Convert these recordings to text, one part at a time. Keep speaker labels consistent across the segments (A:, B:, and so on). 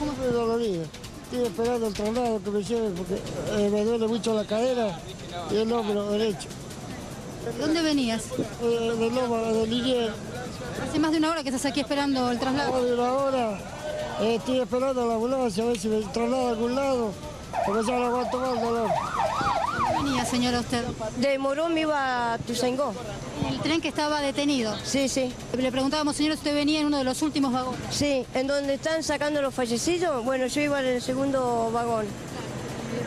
A: Estoy dolorido. Estoy esperando el traslado que me lleve porque eh, me duele mucho la cadera y el hombro derecho.
B: ¿De dónde venías?
A: Eh, de Loma, de Liniers.
B: Hace más de una hora que estás aquí esperando el traslado.
A: Más de una hora eh, estoy esperando la ambulancia a ver si me traslada a algún lado porque ya no aguanto más el dolor.
B: ¿Dónde venía, señora, usted?
C: De Morón me iba a Tuzangó.
B: El tren que estaba detenido.
C: Sí, sí.
B: Le preguntábamos, señora, usted venía en uno de los últimos vagones.
C: Sí, en donde están sacando los fallecidos, bueno, yo iba en el segundo vagón.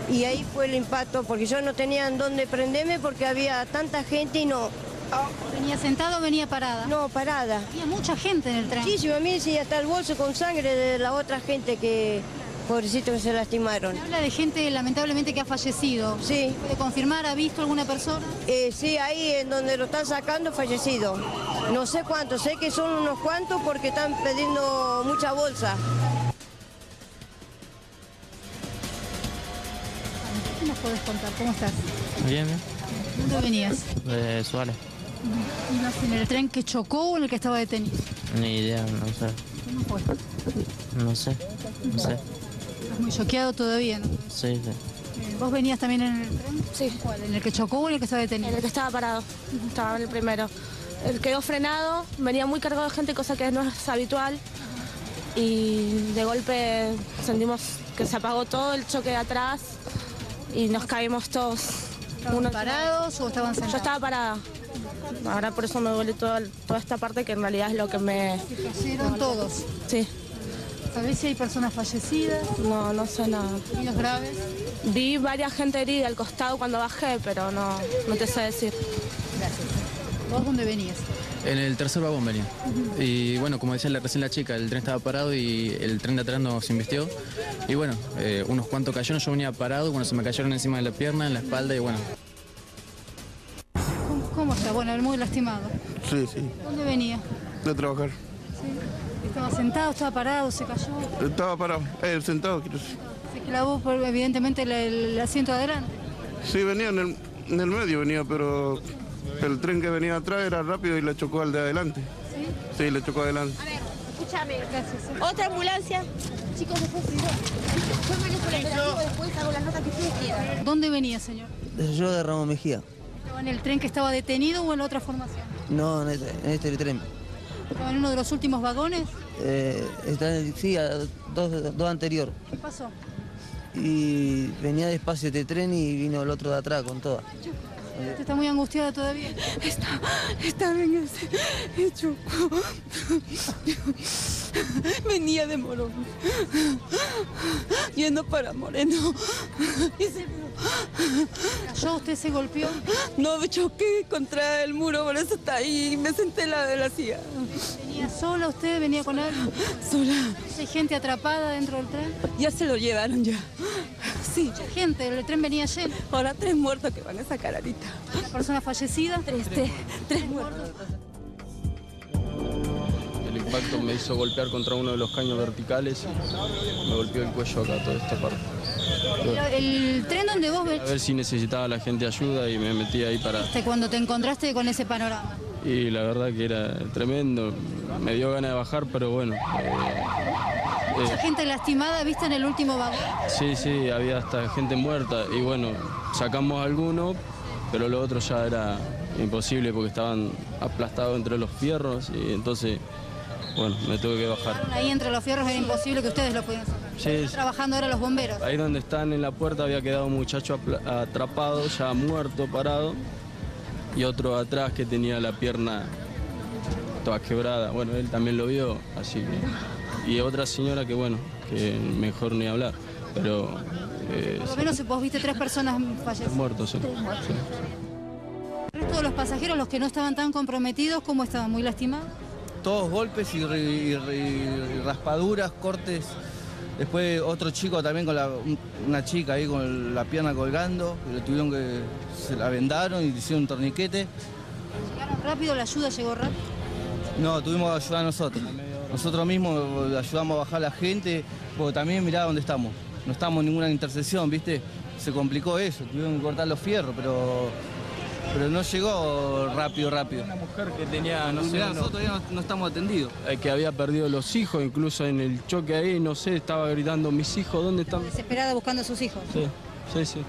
C: Y ahí fue el impacto, porque yo no tenía en dónde prenderme porque había tanta gente y no,
B: ¿Venía sentado o venía parada?
C: no parada.
B: Había mucha gente en el tren.
C: Muchísimo, a mí sí, hasta el bolso con sangre de la otra gente que, pobrecitos que se lastimaron.
B: Se habla de gente lamentablemente que ha fallecido.
C: Sí,
B: ¿Puede confirmar? ¿Ha visto alguna persona?
C: eh, sí, ahí en donde lo están sacando fallecido. No sé cuántos, sé que son unos cuantos porque están pidiendo mucha bolsa.
B: ¿Qué nos puedes contar? ¿Cómo estás?
D: Bien, bien.
B: ¿Dónde venías?
D: De Suárez.
B: ¿Ibas en el tren que chocó o en el que estaba detenido?
D: Ni idea, no sé.
B: ¿Cómo fue?
D: No sé. No sé.
B: Muy choqueado todavía, ¿no?
D: Sí, sí.
B: Eh, ¿Vos venías también en el tren?
E: Sí.
B: ¿Cuál? ¿En el que chocó o en el que estaba
E: En
B: detenido?
E: el que estaba parado, estaba en el primero. Él quedó frenado, venía muy cargado de gente, cosa que no es habitual. Y de golpe sentimos que se apagó todo el choque de atrás y nos caímos todos.
B: ¿Estaban
E: Uno-
B: parados o estaban
E: Yo
B: sentados?
E: estaba parada. Ahora por eso me duele toda, toda esta parte que en realidad es lo que me...
B: Cayeron todos.
E: Sí,
B: ¿Sabés si hay personas fallecidas,
E: no, no sé nada.
B: heridos graves?
E: Vi varias gente herida al costado cuando bajé, pero no, no te sé decir.
B: ¿Vos dónde venías?
F: En el tercer vagón venía. Y bueno, como decía la- recién la chica, el tren estaba parado y el tren de atrás nos invistió. Y bueno, eh, unos cuantos cayeron, yo venía parado, bueno, se me cayeron encima de la pierna, en la espalda y bueno.
B: ¿Cómo, cómo está? Bueno, muy lastimado.
G: Sí, sí,
B: ¿Dónde venía?
G: de trabajar.
B: ¿Estaba sentado, estaba parado, se cayó?
G: Estaba parado, eh, sentado, quiero decir.
B: Se clavó por, evidentemente el, el asiento de adelante.
G: Sí, venía en el, en el medio, venía, pero el tren que venía atrás era rápido y le chocó al de adelante.
B: ¿Sí?
G: Sí, le chocó adelante.
E: Escúchame,
B: Gracias. ¿eh?
E: otra ambulancia. Chicos, después Yo manejo el operativo, después hago las notas que ustedes quieran.
B: ¿Dónde venía, señor?
H: Yo de Ramos Mejía.
B: ¿Estaba en el tren que estaba detenido o en la otra formación?
H: No, en este, en este tren.
B: ¿Estaba en uno de los últimos vagones?
H: Eh, está sí, a dos, dos anterior.
B: ¿Qué pasó?
H: Y venía despacio este tren y vino el otro de atrás con toda.
B: ¿Usted está muy angustiada todavía?
I: Está, está ese hecho. Venía de Morón, yendo para Moreno. Y se-
B: ¿Cayó? ¿Usted se golpeó?
I: no choqué contra el muro, por eso está ahí me senté en la de la silla.
B: ¿Venía sola usted? ¿Venía con él?
I: Sola.
B: ¿Hay gente atrapada dentro del tren?
I: Ya se lo llevaron ya. Sí.
B: Mucha gente, el tren venía lleno.
I: Ahora tres muertos que van a sacar ahorita.
B: ¿La persona fallecida?
I: Tres, tres, tres muertos.
J: El impacto me hizo golpear contra uno de los caños verticales y me golpeó el cuello acá, toda esta parte.
B: El tren donde vos
J: A
B: veniste
J: ver si necesitaba la gente ayuda y me metí ahí para...
B: cuando te encontraste con ese panorama.
J: Y la verdad que era tremendo, me dio ganas de bajar, pero bueno. eh,
B: Mucha
J: eh,
B: gente lastimada, viste en el último vagón.
J: sí, sí, había hasta gente muerta y bueno, sacamos algunos, pero lo otro ya era imposible porque estaban aplastados entre los fierros y entonces, bueno, me tuve que bajar.
B: Ahí entre los fierros era imposible que ustedes lo pudieran sacar.
J: Sí,
B: Están trabajando ahora los bomberos.
J: Ahí donde están en la puerta había quedado un muchacho atrapado, ya muerto, parado, y otro atrás que tenía la pierna toda quebrada. Bueno, él también lo vio, así que... Y otra señora que, bueno, que mejor ni hablar, pero... eh,
B: Por lo menos vos viste tres personas fallecidas.
J: muertos, sí. sí.
B: El resto de los pasajeros, los que no estaban tan comprometidos, ¿cómo estaban? ¿Muy lastimados?
H: Todos golpes y, raspaduras, cortes. Después otro chico también con la, un- una chica ahí con la pierna colgando, que le tuvieron que, se la vendaron y le hicieron un torniquete.
B: ¿Llegaron rápido? ¿La ayuda llegó rápido?
H: No, tuvimos que ayudar nosotros. Nosotros mismos ayudamos a bajar a la gente, porque también mirá dónde estamos. No estamos en ninguna intersección, ¿viste? Se complicó eso, tuvieron que cortar los fierros, pero pero no llegó rápido, rápido.
J: Una mujer que tenía, no sé,
H: Mirá, nosotros todavía no, no estamos atendidos.
J: eh, que había perdido los hijos, incluso en el choque ahí, no sé, estaba gritando, mis hijos, ¿dónde están?
B: Desesperada buscando a sus hijos.
J: Sí, sí, sí.